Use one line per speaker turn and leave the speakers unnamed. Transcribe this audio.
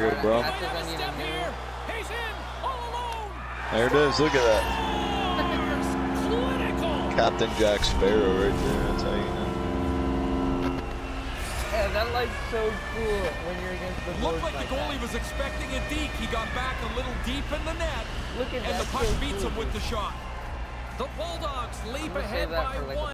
good, bro. There it is. Look at that. Captain Jack Sparrow right there. That's how you know.
Yeah, that light's so cool when you're against the
Looked
like,
like the
that.
goalie was expecting a deke. He got back a little deep in the net,
Look at
and
that.
the puck
so
beats
cool.
him with the shot. The Bulldogs leap ahead by
like,
one.